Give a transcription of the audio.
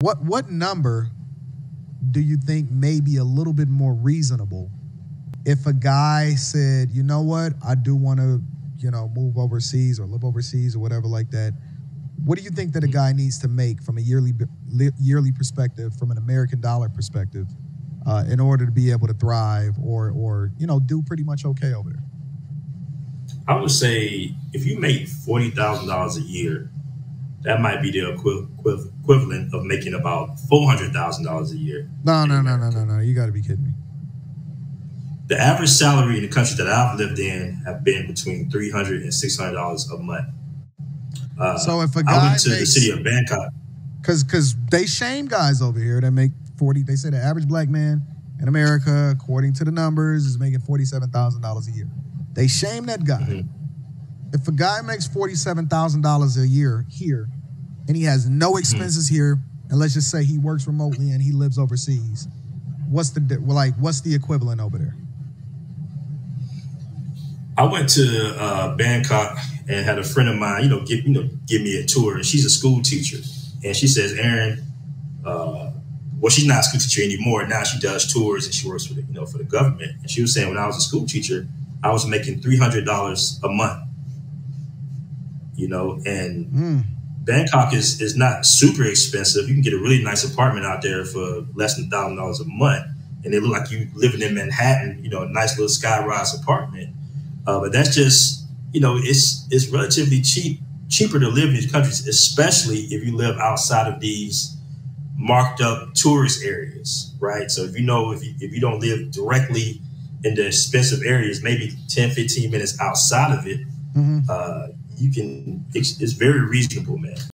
What what number do you think may be a little bit more reasonable if a guy said, you know what, I do want to, you know, move overseas or live overseas or whatever like that. What do you think that a guy needs to make from a yearly yearly perspective, from an American dollar perspective, uh, in order to be able to thrive or or you know do pretty much okay over there? I would say if you make forty thousand dollars a year, that might be the equivalent of making about four hundred thousand dollars a year. No, no, no, no, no, no. You got to be kidding me. The average salary in the country that I've lived in have been between three hundred and six hundred dollars a month. Uh, so if a guy I went to makes, the city of Bangkok, because because they shame guys over here that make forty. They say the average black man in America, according to the numbers, is making forty seven thousand dollars a year. They shame that guy. Mm-hmm. If a guy makes forty seven thousand dollars a year here, and he has no mm-hmm. expenses here, and let's just say he works remotely and he lives overseas, what's the like? What's the equivalent over there? I went to uh, Bangkok and had a friend of mine, you know, give you know give me a tour, and she's a school teacher, and she says, Aaron, uh, well, she's not a school teacher anymore. Now she does tours and she works for the you know for the government. And she was saying when I was a school teacher, I was making three hundred dollars a month, you know, and. Mm. Bangkok is is not super expensive. You can get a really nice apartment out there for less than thousand dollars a month, and it look like you living in Manhattan. You know, a nice little sky rise apartment. Uh, but that's just you know, it's it's relatively cheap cheaper to live in these countries, especially if you live outside of these marked up tourist areas, right? So if you know if you, if you don't live directly in the expensive areas, maybe 10, 15 minutes outside of it, mm-hmm. uh, you can. It's, it's very reasonable, man.